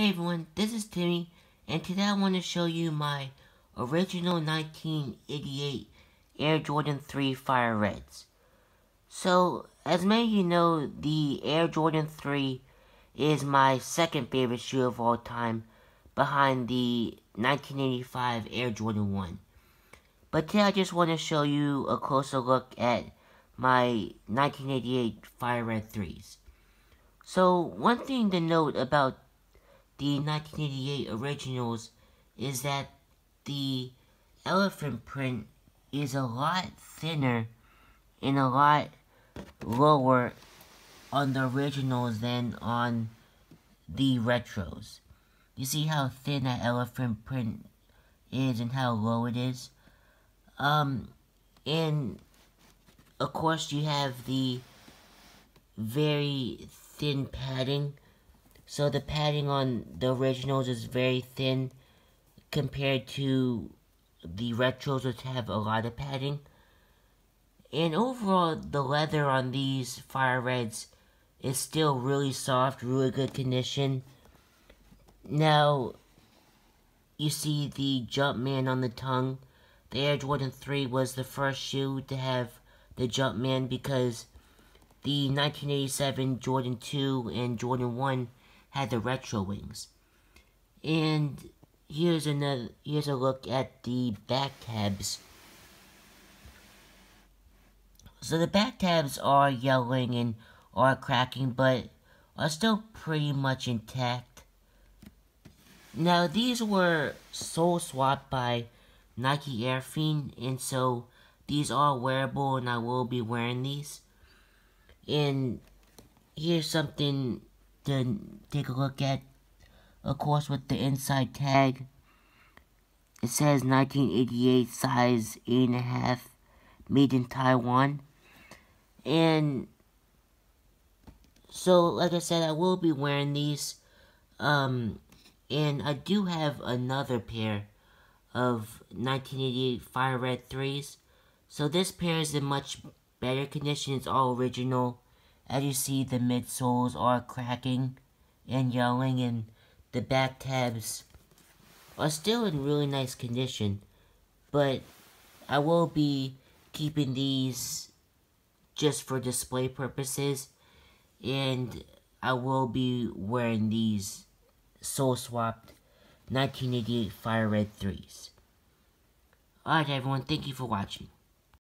Hey everyone, this is Timmy, and today I want to show you my original 1988 Air Jordan 3 Fire Reds. So, as many of you know, the Air Jordan 3 is my second favorite shoe of all time, behind the 1985 Air Jordan 1. But today I just want to show you a closer look at my 1988 Fire Red 3s. So, one thing to note about the 1988 originals is that the elephant print is a lot thinner and a lot lower on the originals than on the retros. You see how thin that elephant print is and how low it is? Um, and of course you have the very thin padding so the padding on the originals is very thin compared to the retros which have a lot of padding. And overall, the leather on these Fire Reds is still really soft, really good condition. Now, you see the Jumpman on the tongue. The Air Jordan 3 was the first shoe to have the Jumpman because the 1987 Jordan 2 and Jordan 1 had the retro wings. And here's another here's a look at the back tabs. So the back tabs are yellowing and are cracking, but are still pretty much intact. Now these were sole swapped by Nike Air Fiend, and so these are wearable, and I will be wearing these. And here's something to take a look at, of course, with the inside tag. It says 1988 size 8.5, made in Taiwan. And so, like I said, I will be wearing these. Um, and I do have another pair of 1988 Fire Red 3s. So this pair is in much better condition. It's all original. As you see, the midsoles are cracking and yelling, and the back tabs are still in really nice condition. But I will be keeping these just for display purposes, and I will be wearing these sole swapped 1988 Fire Red 3s. Alright everyone, thank you for watching.